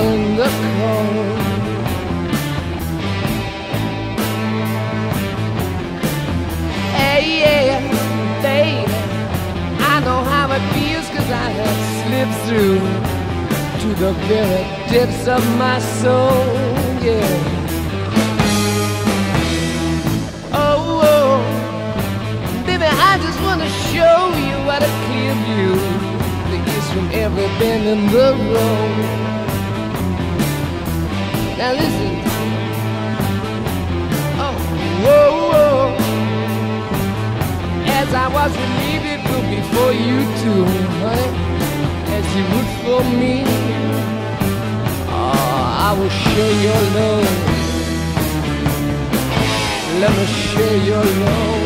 in the cold? Hey, yeah, baby, I know how it feels 'cause I have slipped through to the very depths of my soul, yeah. Oh, oh. Baby, I just wanna show you what a clear view there is from every bend in the road. Now listen. Oh, whoa, whoa. As I was would be for you too, honey, as you would for me. Oh, I will share your love. Let me share your love.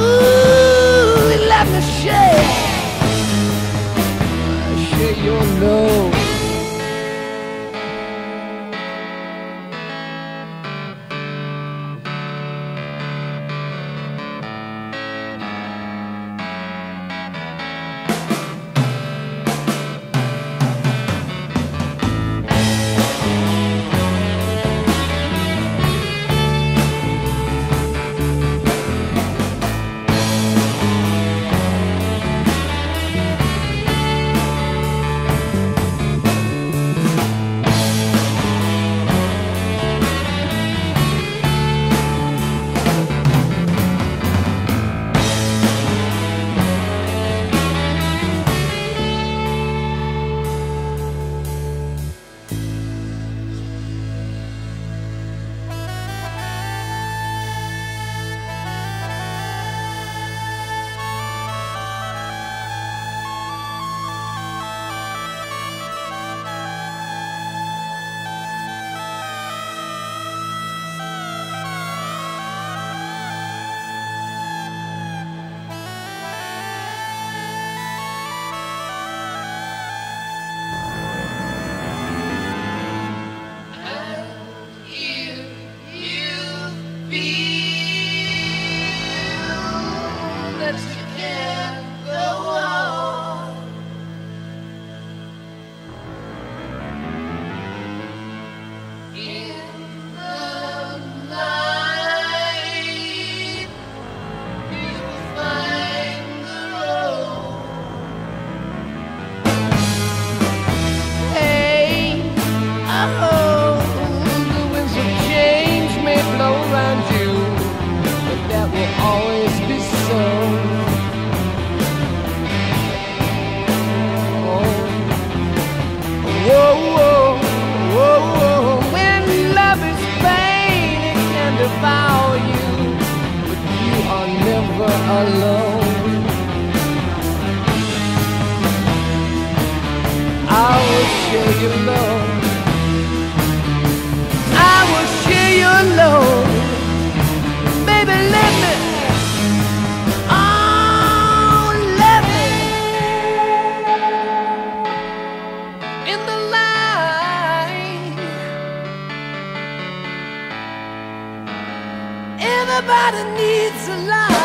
Ooh, let me share, share your love. You alone. I will share your love. I will share your love. Baby, let me. Oh, let me. In the light. Everybody needs a light.